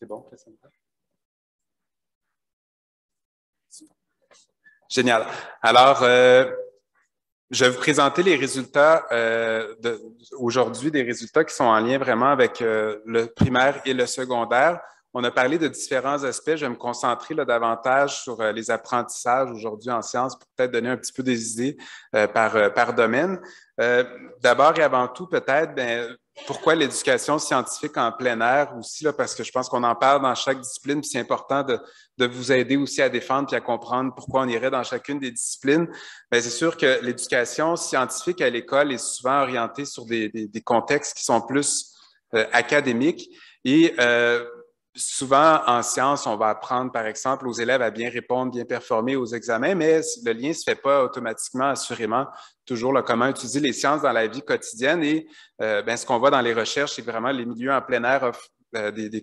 C'est bon, Génial. Alors, euh, je vais vous présenter les résultats euh, aujourd'hui, des résultats qui sont en lien vraiment avec euh, le primaire et le secondaire. On a parlé de différents aspects. Je vais me concentrer là, davantage sur euh, les apprentissages aujourd'hui en sciences pour peut-être donner un petit peu des idées euh, par, euh, par domaine. D'abord et avant tout, peut-être, ben, pourquoi l'éducation scientifique en plein air aussi, là, parce que je pense qu'on en parle dans chaque discipline, puis c'est important de, de, vous aider aussi à défendre puis à comprendre pourquoi on irait dans chacune des disciplines. Mais c'est sûr que l'éducation scientifique à l'école est souvent orientée sur des, des, des contextes qui sont plus académiques. Et euh, souvent, en sciences, on va apprendre, par exemple, aux élèves à bien répondre, bien performer aux examens, mais le lien ne se fait pas automatiquement, assurément, toujours là, comment utiliser les sciences dans la vie quotidienne. Et euh, ben, ce qu'on voit dans les recherches, c'est vraiment les milieux en plein air offrent euh, des, des,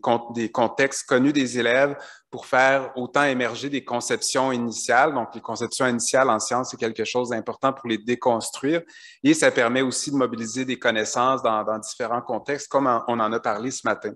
contextes connus des élèves pour faire autant émerger des conceptions initiales. Donc, les conceptions initiales en sciences, c'est quelque chose d'important pour les déconstruire. Et ça permet aussi de mobiliser des connaissances dans différents contextes, comme on en a parlé ce matin.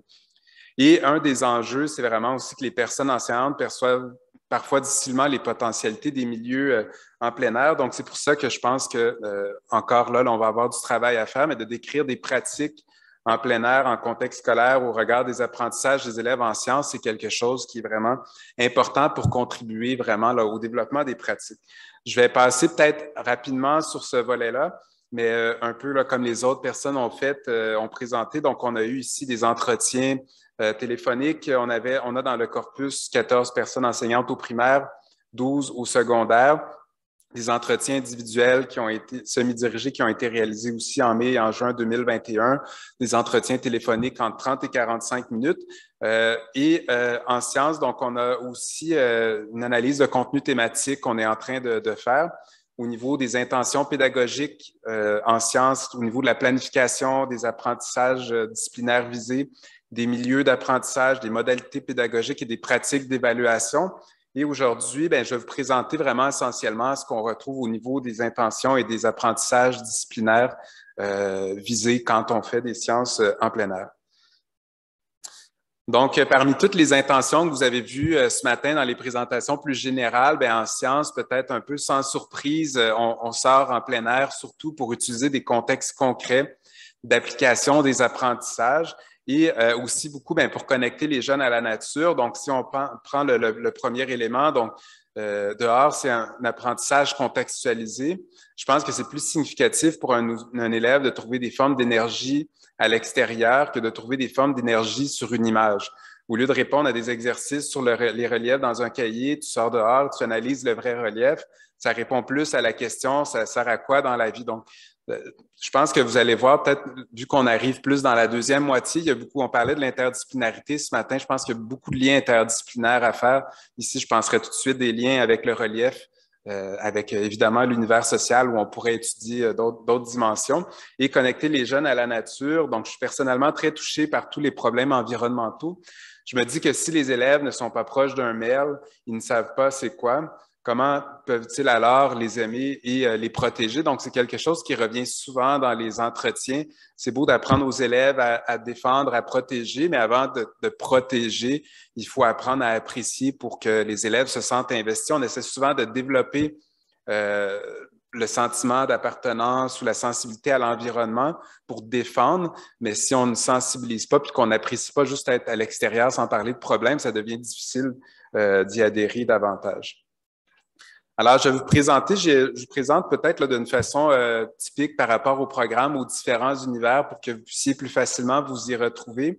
Et un des enjeux, c'est vraiment aussi que les personnes enseignantes perçoivent parfois difficilement les potentialités des milieux euh, en plein air. Donc, c'est pour ça que je pense que euh, encore là, on va avoir du travail à faire, mais de décrire des pratiques en plein air, en contexte scolaire, au regard des apprentissages des élèves en sciences, c'est quelque chose qui est vraiment important pour contribuer vraiment là, au développement des pratiques. Je vais passer peut-être rapidement sur ce volet-là, mais euh, un peu là, comme les autres personnes ont fait, ont présenté. Donc, on a eu ici des entretiens euh, téléphonique. On, avait, on a dans le corpus 14 personnes enseignantes au primaire, 12 au secondaire, des entretiens individuels qui ont été semi-dirigés, qui ont été réalisés aussi en mai et en juin 2021, des entretiens téléphoniques entre 30 et 45 minutes. Euh, et euh, en sciences, donc, on a aussi une analyse de contenu thématique qu'on est en train de, de, faire au niveau des intentions pédagogiques en sciences, au niveau de la planification, des apprentissages disciplinaires visés des milieux d'apprentissage, des modalités pédagogiques et des pratiques d'évaluation. Et aujourd'hui, ben, je vais vous présenter vraiment essentiellement ce qu'on retrouve au niveau des intentions et des apprentissages disciplinaires euh, visés quand on fait des sciences euh, en plein air. Donc, euh, parmi toutes les intentions que vous avez vues ce matin dans les présentations plus générales, bien, en sciences, peut-être un peu sans surprise, on, sort en plein air surtout pour utiliser des contextes concrets d'application des apprentissages et euh, aussi beaucoup ben, pour connecter les jeunes à la nature. Donc, si on prend, le, premier élément, donc euh, dehors, c'est un, apprentissage contextualisé. Je pense que c'est plus significatif pour un, élève de trouver des formes d'énergie à l'extérieur que de trouver des formes d'énergie sur une image. Au lieu de répondre à des exercices sur le, les reliefs dans un cahier, tu sors dehors, tu analyses le vrai relief, ça répond plus à la question, ça sert à quoi dans la vie? Donc, je pense que vous allez voir, peut-être, vu qu'on arrive plus dans la deuxième moitié, il y a beaucoup, on parlait de l'interdisciplinarité ce matin, je pense qu'il y a beaucoup de liens interdisciplinaires à faire. Ici, je penserais tout de suite des liens avec le relief, euh, avec évidemment l'univers social où on pourrait étudier euh, d'autres dimensions et connecter les jeunes à la nature. Donc, je suis personnellement très touché par tous les problèmes environnementaux. Je me dis que si les élèves ne sont pas proches d'un merle, ils ne savent pas c'est quoi, Comment peuvent-ils alors les aimer et euh, les protéger? Donc, c'est quelque chose qui revient souvent dans les entretiens. C'est beau d'apprendre aux élèves à, défendre, à protéger, mais avant de, de, protéger, il faut apprendre à apprécier pour que les élèves se sentent investis. On essaie souvent de développer euh, le sentiment d'appartenance ou la sensibilité à l'environnement pour défendre, mais si on ne sensibilise pas puis qu'on n'apprécie pas juste être à l'extérieur sans parler de problème, ça devient difficile euh, d'y adhérer davantage. Alors, je vais vous présenter, je, vous présente peut-être d'une façon euh, typique par rapport au programme, aux différents univers pour que vous puissiez plus facilement vous y retrouver.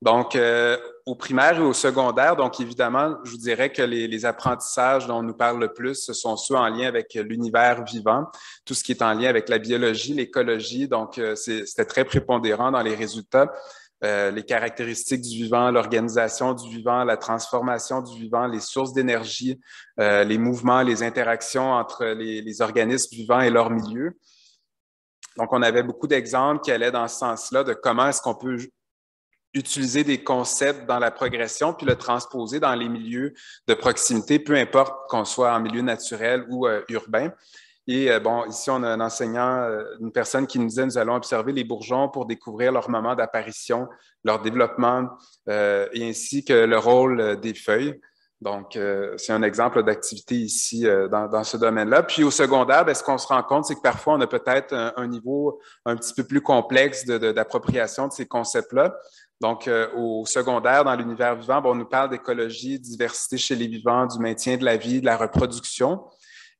Donc, euh, au primaire et au secondaire, donc évidemment, je vous dirais que les, les, apprentissages dont on nous parle le plus, ce sont ceux en lien avec l'univers vivant, tout ce qui est en lien avec la biologie, l'écologie. Donc, euh, c'était très prépondérant dans les résultats. Euh, les caractéristiques du vivant, l'organisation du vivant, la transformation du vivant, les sources d'énergie, euh, les mouvements, les interactions entre les, organismes vivants et leur milieu. Donc, on avait beaucoup d'exemples qui allaient dans ce sens-là de comment est-ce qu'on peut utiliser des concepts dans la progression puis le transposer dans les milieux de proximité, peu importe qu'on soit en milieu naturel ou euh, urbain. Et bon, ici, on a un enseignant, une personne qui nous disait, nous allons observer les bourgeons pour découvrir leur moment d'apparition, leur développement, et ainsi que le rôle des feuilles. Donc, euh, c'est un exemple d'activité ici euh, dans, ce domaine-là. Puis au secondaire, ben, ce qu'on se rend compte, c'est que parfois, on a peut-être un, niveau un petit peu plus complexe d'appropriation de, ces concepts-là. Donc, euh, au secondaire, dans l'univers vivant, on nous parle d'écologie, diversité chez les vivants, du maintien de la vie, de la reproduction.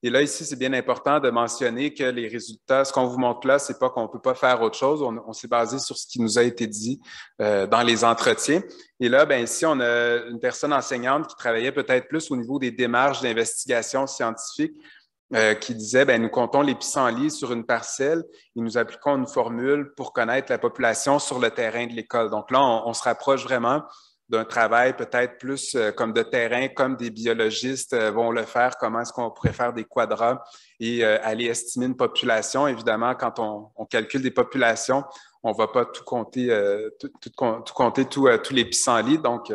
Et là, ici, c'est bien important de mentionner que les résultats, ce qu'on vous montre là, c'est pas qu'on peut pas faire autre chose. On, s'est basé sur ce qui nous a été dit euh, dans les entretiens. Et là, ben ici, on a une personne enseignante qui travaillait peut-être plus au niveau des démarches d'investigation scientifique. Euh, qui disait, ben, nous comptons les pissenlits sur une parcelle et nous appliquons une formule pour connaître la population sur le terrain de l'école. Donc là, on se rapproche vraiment d'un travail peut-être plus euh, comme de terrain, comme des biologistes euh, vont le faire, comment est-ce qu'on pourrait faire des quadras et euh, aller estimer une population. Évidemment, quand on, calcule des populations, on ne va pas tout compter, tout, compter tous les pissenlits. Donc,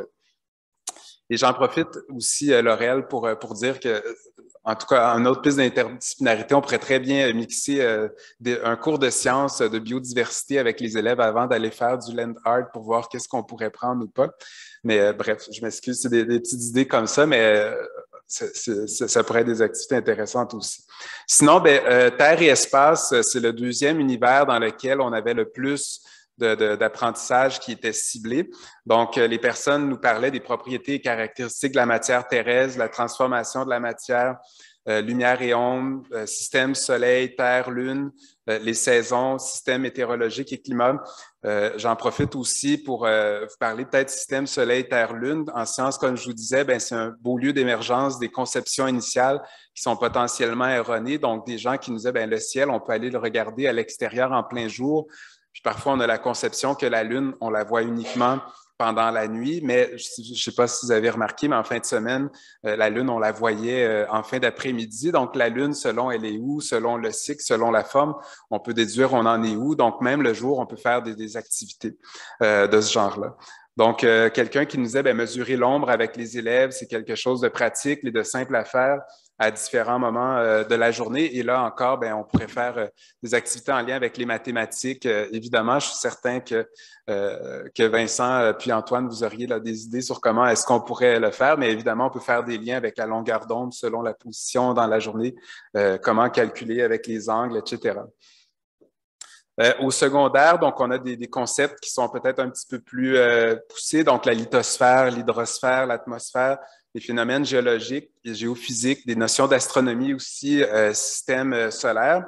et j'en profite aussi, Laurel, pour, pour dire que en tout cas, en autre piste d'interdisciplinarité, on pourrait très bien mixer euh, un cours de sciences de biodiversité avec les élèves avant d'aller faire du land art pour voir qu'est-ce qu'on pourrait prendre ou pas. Mais euh, bref, je m'excuse, c'est des, petites idées comme ça, mais euh, ça pourrait être des activités intéressantes aussi. Sinon, ben, Terre et espace, c'est le deuxième univers dans lequel on avait le plus d'apprentissage qui était ciblé. Donc, les personnes nous parlaient des propriétés et caractéristiques de la matière terrestre, la transformation de la matière, euh, lumière et ombre, euh, système soleil, terre, lune, euh, les saisons, système météorologique et climat. J'en profite aussi pour vous parler peut-être système soleil, terre, lune. En sciences, comme je vous disais, ben, c'est un beau lieu d'émergence des conceptions initiales qui sont potentiellement erronées. Donc, des gens qui nous disaient, ben, le ciel, on peut aller le regarder à l'extérieur en plein jour. Puis parfois, on a la conception que la Lune, on la voit uniquement pendant la nuit, mais je ne sais pas si vous avez remarqué, mais en fin de semaine, euh, la Lune, on la voyait euh, en fin d'après-midi. Donc, la Lune, selon elle est où, selon le cycle, selon la forme, on peut déduire on en est où. Donc, même le jour, on peut faire des, activités euh, de ce genre-là. Donc, quelqu'un qui nous disait, ben, mesurer l'ombre avec les élèves, c'est quelque chose de pratique et de simple à faire à différents moments euh, de la journée. Et là encore, ben, on pourrait faire euh, des activités en lien avec les mathématiques. Euh, évidemment, je suis certain que, que Vincent puis Antoine, vous auriez là, des idées sur comment est-ce qu'on pourrait le faire, mais évidemment, on peut faire des liens avec la longueur d'onde selon la position dans la journée, comment calculer avec les angles, etc. au secondaire, donc, on a des, des concepts qui sont peut-être un petit peu plus poussés, donc la lithosphère, l'hydrosphère, l'atmosphère, des phénomènes géologiques et géophysiques, des notions d'astronomie aussi, euh, système euh, solaire.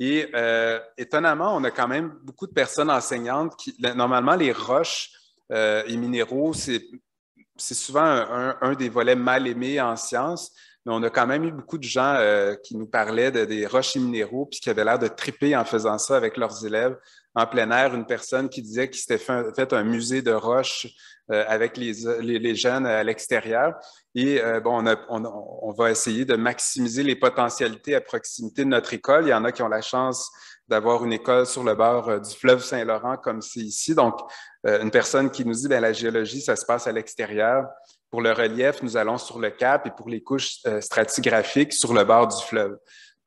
Et euh, étonnamment, on a quand même beaucoup de personnes enseignantes qui, normalement, les roches et minéraux, c'est souvent un, des volets mal aimés en sciences, mais on a quand même eu beaucoup de gens qui nous parlaient de, des roches et minéraux, puis qui avaient l'air de triper en faisant ça avec leurs élèves en plein air. Une personne qui disait qu'il s'était fait, un musée de roches avec les, les, jeunes à l'extérieur. Et euh, bon, on, va essayer de maximiser les potentialités à proximité de notre école. Il y en a qui ont la chance d'avoir une école sur le bord euh, du fleuve Saint-Laurent comme c'est ici. Donc, euh, une personne qui nous dit, bien, la géologie, ça se passe à l'extérieur. Pour le relief, nous allons sur le cap et pour les couches stratigraphiques, sur le bord du fleuve.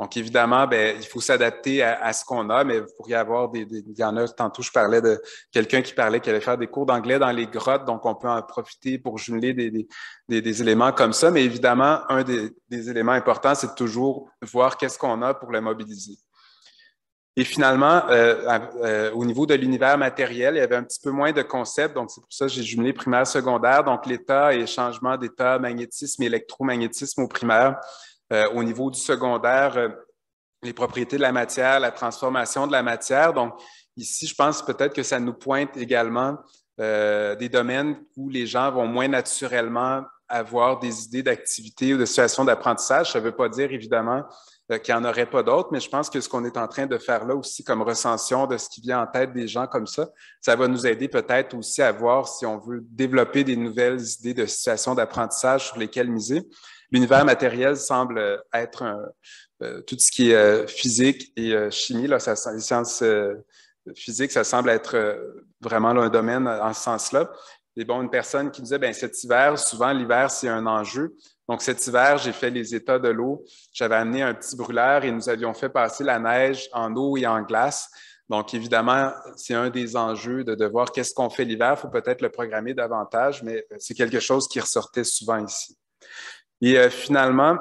Donc, évidemment, ben, il faut s'adapter à, ce qu'on a, mais vous pourriez avoir des, Il y en a, tantôt, je parlais de quelqu'un qui parlait qu'il allait faire des cours d'anglais dans les grottes, donc on peut en profiter pour jumeler des, des éléments comme ça. Mais évidemment, un des, éléments importants, c'est toujours voir qu'est-ce qu'on a pour le mobiliser. Et finalement, euh, euh, au niveau de l'univers matériel, il y avait un petit peu moins de concepts, donc c'est pour ça que j'ai jumelé primaire, secondaire, donc l'état et changement d'état, magnétisme électromagnétisme au primaire. Euh, au niveau du secondaire, les propriétés de la matière, la transformation de la matière. Donc, ici, je pense peut-être que ça nous pointe également des domaines où les gens vont moins naturellement avoir des idées d'activité ou de situations d'apprentissage. Ça ne veut pas dire, évidemment, qu'il n'y en aurait pas d'autres, mais je pense que ce qu'on est en train de faire là aussi comme recension de ce qui vient en tête des gens comme ça, ça va nous aider peut-être aussi à voir si on veut développer des nouvelles idées de situations d'apprentissage sur lesquelles miser l'univers matériel semble être euh, tout ce qui est euh, physique et euh, chimie, là, ça, les sciences physiques, ça semble être vraiment un domaine en ce sens-là. Et bon, une personne qui disait, ben cet hiver, souvent l'hiver, c'est un enjeu. Donc cet hiver, j'ai fait les états de l'eau. J'avais amené un petit brûleur et nous avions fait passer la neige en eau et en glace. Donc, évidemment, c'est un des enjeux de, de voir qu'est-ce qu'on fait l'hiver. Il faut peut-être le programmer davantage, mais c'est quelque chose qui ressortait souvent ici. Et euh, finalement,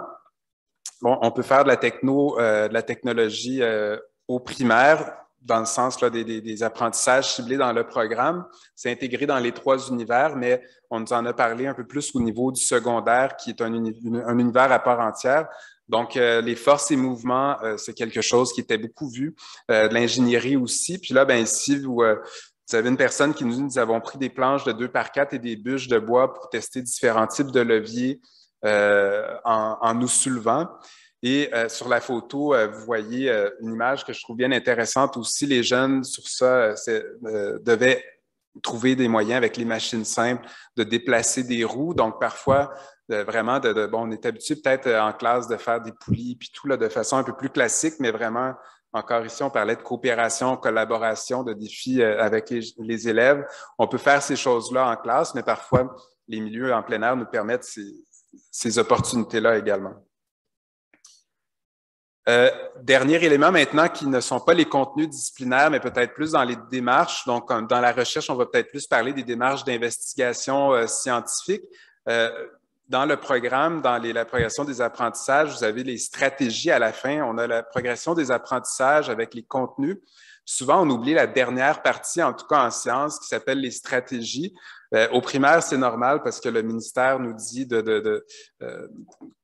bon, on peut faire de la techno, euh, de la technologie euh, au primaire dans le sens là, des, des, apprentissages ciblés dans le programme. C'est intégré dans les trois univers, mais on nous en a parlé un peu plus au niveau du secondaire, qui est un, un univers à part entière. Donc, euh, les forces et mouvements, euh, c'est quelque chose qui était beaucoup vu. Euh, de l'ingénierie aussi. Puis là, ben ici, vous, vous avez une personne qui nous dit, nous avons pris des planches de 2 par 4 et des bûches de bois pour tester différents types de leviers en, en, nous soulevant. Et sur la photo, vous voyez une image que je trouve bien intéressante aussi. Les jeunes sur ça devaient trouver des moyens avec les machines simples de déplacer des roues. Donc, parfois, vraiment, de, bon, on est habitué peut-être euh, en classe de faire des poulies puis tout là, de façon un peu plus classique, mais vraiment, encore ici, on parlait de coopération, collaboration, de défis euh, avec les, élèves. On peut faire ces choses-là en classe, mais parfois, les milieux en plein air nous permettent ces, ces opportunités-là également. Euh, dernier élément maintenant qui ne sont pas les contenus disciplinaires, mais peut-être plus dans les démarches. Donc, dans la recherche, on va peut-être plus parler des démarches d'investigation euh, scientifique. Euh, dans le programme, dans les, la progression des apprentissages, vous avez les stratégies à la fin. On a la progression des apprentissages avec les contenus. Souvent, on oublie la dernière partie, en tout cas en sciences, qui s'appelle les stratégies. Euh, au primaire, c'est normal parce que le ministère nous dit de, de, de euh,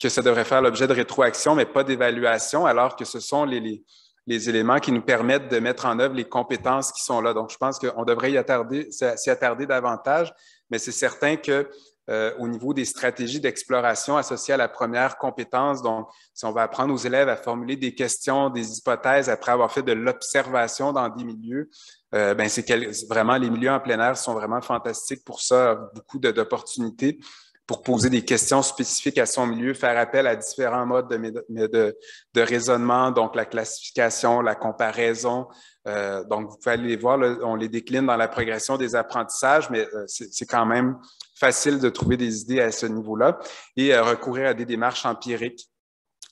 que ça devrait faire l'objet de rétroaction, mais pas d'évaluation, alors que ce sont les, les, les, éléments qui nous permettent de mettre en œuvre les compétences qui sont là. Donc, je pense qu'on devrait y attarder, s'y attarder davantage, mais c'est certain que euh, au niveau des stratégies d'exploration associées à la première compétence. Donc, si on va apprendre aux élèves à formuler des questions, des hypothèses après avoir fait de l'observation dans des milieux, euh, ben c'est vraiment les milieux en plein air sont vraiment fantastiques pour ça, beaucoup d'opportunités pour poser des questions spécifiques à son milieu, faire appel à différents modes de, de, raisonnement, donc la classification, la comparaison. Euh, donc, vous pouvez aller les voir, on les décline dans la progression des apprentissages, mais euh, c'est quand même facile de trouver des idées à ce niveau-là et euh, recourir à des démarches empiriques.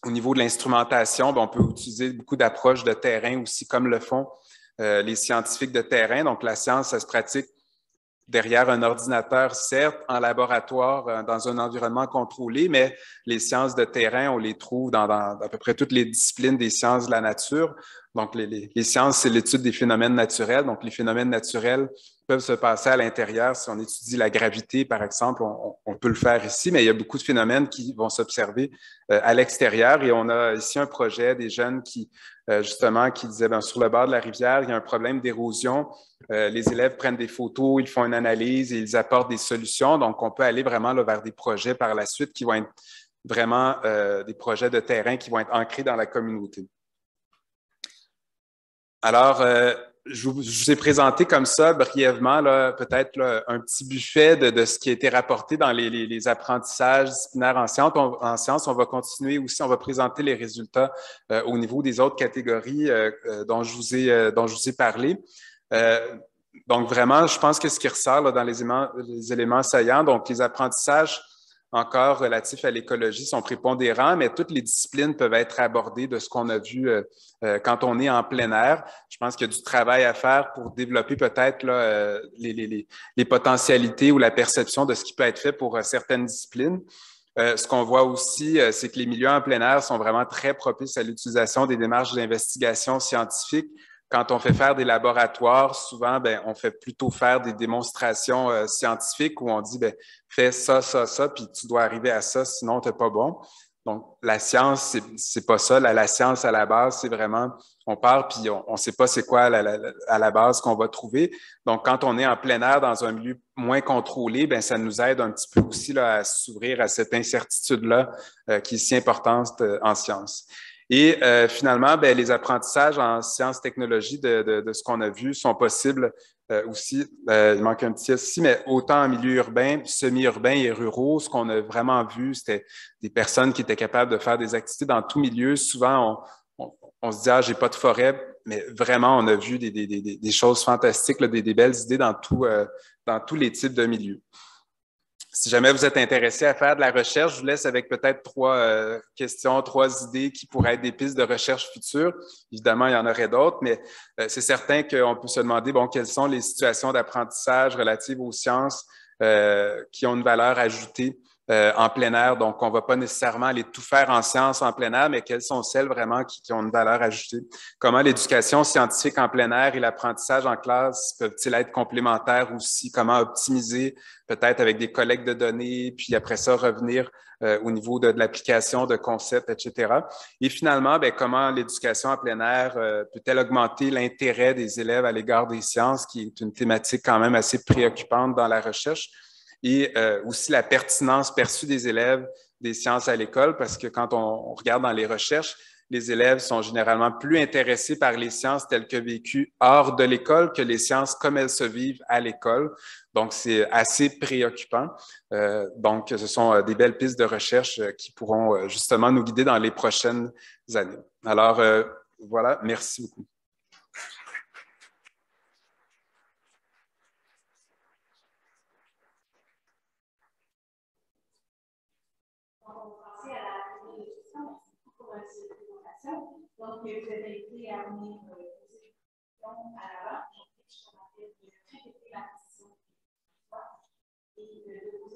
Au niveau de l'instrumentation, ben, on peut utiliser beaucoup d'approches de terrain aussi, comme le font euh, les scientifiques de terrain. Donc, la science, ça se pratique derrière un ordinateur, certes, en laboratoire, euh, dans un environnement contrôlé, mais les sciences de terrain, on les trouve dans, à peu près toutes les disciplines des sciences de la nature. Donc, les sciences, c'est l'étude des phénomènes naturels. Donc, les phénomènes naturels peuvent se passer à l'intérieur. Si on étudie la gravité, par exemple, on, on, peut le faire ici, mais il y a beaucoup de phénomènes qui vont s'observer euh, à l'extérieur. Et on a ici un projet des jeunes qui, euh, justement, qui disaient, ben, sur le bord de la rivière, il y a un problème d'érosion. Euh, les élèves prennent des photos, ils font une analyse et ils apportent des solutions. Donc, on peut aller vraiment vers des projets par la suite qui vont être vraiment des projets de terrain qui vont être ancrés dans la communauté. Alors, je vous, ai présenté comme ça brièvement, peut-être un petit buffet de, de, ce qui a été rapporté dans les, les, les apprentissages disciplinaires en sciences. On, va continuer aussi, on va présenter les résultats euh, au niveau des autres catégories euh, euh, dont, je vous ai, dont je vous ai parlé. donc, vraiment, je pense que ce qui ressort là, dans les éléments, les éléments saillants, donc les apprentissages encore relatifs à l'écologie sont prépondérants, mais toutes les disciplines peuvent être abordées de ce qu'on a vu euh, euh, quand on est en plein air. Je pense qu'il y a du travail à faire pour développer peut-être euh, les, les, les, potentialités ou la perception de ce qui peut être fait pour certaines disciplines. ce qu'on voit aussi, c'est que les milieux en plein air sont vraiment très propices à l'utilisation des démarches d'investigation scientifique quand on fait faire des laboratoires, souvent, ben, on fait plutôt faire des démonstrations euh, scientifiques où on dit, ben, fais ça, ça, ça, puis tu dois arriver à ça, sinon tu n'es pas bon. Donc, la science, c'est pas ça. La, la, science, à la base, c'est vraiment, on part, puis on ne sait pas c'est quoi à la base qu'on va trouver. Donc, quand on est en plein air dans un milieu moins contrôlé, ben ça nous aide un petit peu aussi là, à s'ouvrir à cette incertitude-là euh, qui est si importante euh, en science. Et euh, finalement, ben, les apprentissages en sciences technologies de, de, de ce qu'on a vu sont possibles euh, aussi. Euh, il manque un petit ici, mais autant en milieu urbain, semi-urbain et ruraux, ce qu'on a vraiment vu, c'était des personnes qui étaient capables de faire des activités dans tout milieu. Souvent, on, on, on se dit, ah, j'ai pas de forêt, mais vraiment, on a vu des, des, des, choses fantastiques, là, des, des, belles idées dans tout, euh, dans tous les types de milieux. Si jamais vous êtes intéressé à faire de la recherche, je vous laisse avec peut-être trois euh, questions, trois idées qui pourraient être des pistes de recherche futures. Évidemment, il y en aurait d'autres, mais euh, c'est certain qu'on peut se demander, bon, quelles sont les situations d'apprentissage relatives aux sciences euh, qui ont une valeur ajoutée euh, en plein air. Donc, on ne va pas nécessairement aller tout faire en sciences en plein air, mais quelles sont celles vraiment qui, ont une valeur ajoutée? Comment l'éducation scientifique en plein air et l'apprentissage en classe peuvent-ils être complémentaires aussi? Comment optimiser peut-être avec des collègues de données, puis après ça, revenir euh, au niveau de, l'application de concepts, etc. Et finalement, bien, comment l'éducation en plein air euh, peut-elle augmenter l'intérêt des élèves à l'égard des sciences, qui est une thématique quand même assez préoccupante dans la recherche? Et euh, aussi la pertinence perçue des élèves des sciences à l'école, parce que quand on, regarde dans les recherches, les élèves sont généralement plus intéressés par les sciences telles que vécues hors de l'école que les sciences comme elles se vivent à l'école. Donc, c'est assez préoccupant. Euh, donc, ce sont euh, des belles pistes de recherche qui pourront justement nous guider dans les prochaines années. Alors, voilà, merci beaucoup. Donc, vous avez été amené à poser des questions à l'avant. Je vais de répéter la question et de poser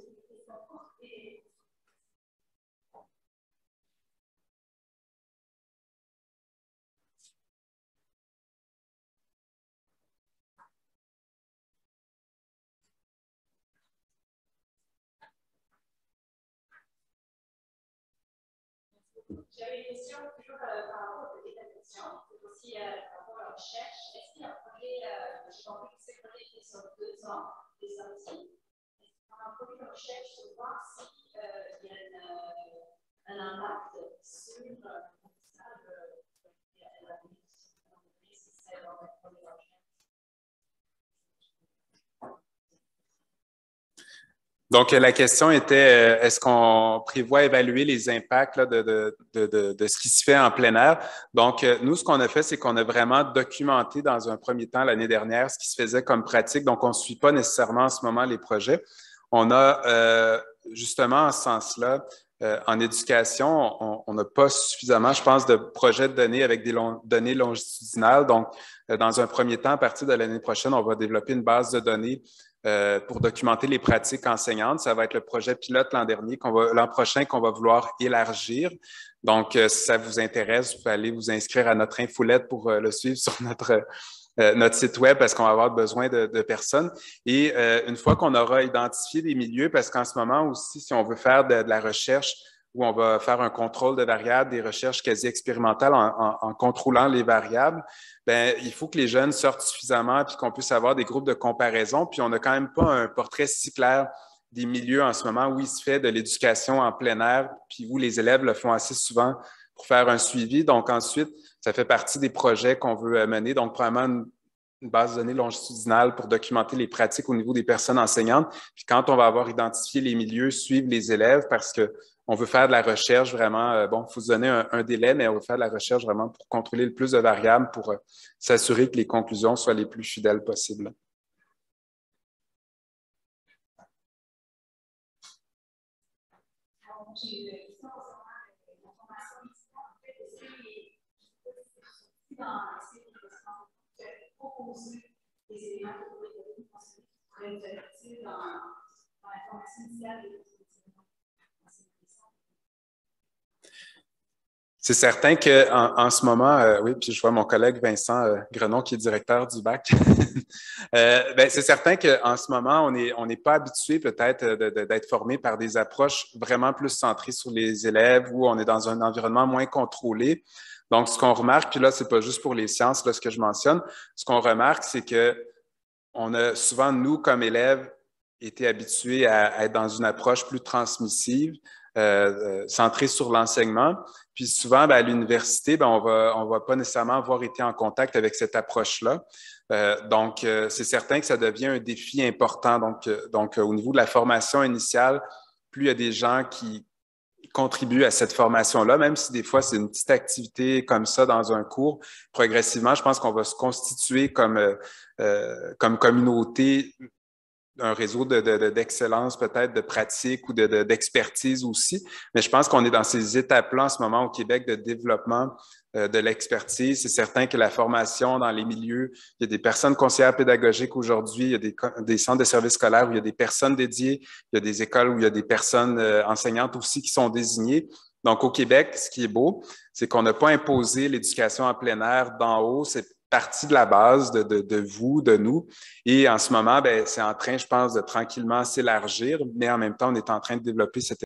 J'avais une question toujours euh, par rapport aux c'est aussi euh, par rapport à la recherche. Est-ce qu'il y a un projet, j'ai compris que ce projet était sur deux ans, des sorties. Est-ce qu'il y a un projet de recherche pour voir s'il si, euh, y a un impact sur euh, l'apprentissage de la vie, si c'est dans le projet de recherche? Donc, la question était, euh, est-ce qu'on prévoit évaluer les impacts de, ce qui se fait en plein air? Donc, euh, nous, ce qu'on a fait, c'est qu'on a vraiment documenté dans un premier temps l'année dernière ce qui se faisait comme pratique. Donc, on ne suit pas nécessairement en ce moment les projets. On a euh, justement en ce sens-là, en éducation, on n'a pas suffisamment, je pense, de projets de données avec des données longitudinales. Donc, dans un premier temps, à partir de l'année prochaine, on va développer une base de données euh, pour documenter les pratiques enseignantes. Ça va être le projet pilote l'an dernier, l'an prochain, qu'on va vouloir élargir. Donc, euh, si ça vous intéresse, vous pouvez aller vous inscrire à notre infolette pour euh, le suivre sur notre, notre site web parce qu'on va avoir besoin de, personnes. Et une fois qu'on aura identifié des milieux, parce qu'en ce moment aussi, si on veut faire de la recherche où on va faire un contrôle de variables, des recherches quasi expérimentales en, contrôlant les variables, ben, il faut que les jeunes sortent suffisamment puis qu'on puisse avoir des groupes de comparaison. Puis on n'a quand même pas un portrait si clair des milieux en ce moment où il se fait de l'éducation en plein air, puis où les élèves le font assez souvent pour faire un suivi. Donc ensuite, ça fait partie des projets qu'on veut mener. Donc, probablement une base de données longitudinale pour documenter les pratiques au niveau des personnes enseignantes. Puis quand on va avoir identifié les milieux, suivre les élèves parce que on veut faire de la recherche vraiment, euh, bon, il faut se donner un, délai, mais on veut faire de la recherche vraiment pour contrôler le plus de variables pour euh, s'assurer que les conclusions soient les plus fidèles possibles. C'est certain qu'en en, ce moment, euh, oui, puis je vois mon collègue Vincent euh, Grenon qui est directeur du bac. euh, ben, c'est certain qu'en ce moment, on n'est pas habitué peut-être d'être formé par des approches vraiment plus centrées sur les élèves où on est dans un environnement moins contrôlé. Donc, ce qu'on remarque, puis là, c'est pas juste pour les sciences, là, ce que je mentionne, ce qu'on remarque, c'est que on a souvent, nous, comme élèves, été habitués à, être dans une approche plus transmissive, euh, euh centrée sur l'enseignement. Puis souvent, ben, à l'université, ben, on va, on va pas nécessairement avoir été en contact avec cette approche-là. Euh, donc, c'est certain que ça devient un défi important. Donc, donc au niveau de la formation initiale, plus il y a des gens qui contribuent à cette formation-là, même si des fois c'est une petite activité comme ça dans un cours, progressivement, je pense qu'on va se constituer comme, comme communauté un réseau d'excellence, de, peut-être de pratique ou d'expertise aussi. Mais je pense qu'on est dans ces étapes-là en ce moment au Québec de développement euh, de l'expertise. C'est certain que la formation dans les milieux, il y a des personnes conseillères pédagogiques aujourd'hui, il y a des, des, centres de services scolaires où il y a des personnes dédiées, il y a des écoles où il y a des personnes euh, enseignantes aussi qui sont désignées. Donc, au Québec, ce qui est beau, c'est qu'on n'a pas imposé l'éducation en plein air d'en haut. C'est partie de la base de, de, de, vous, de nous. Et en ce moment, ben, c'est en train, je pense, de tranquillement s'élargir, mais en même temps, on est en train de développer cette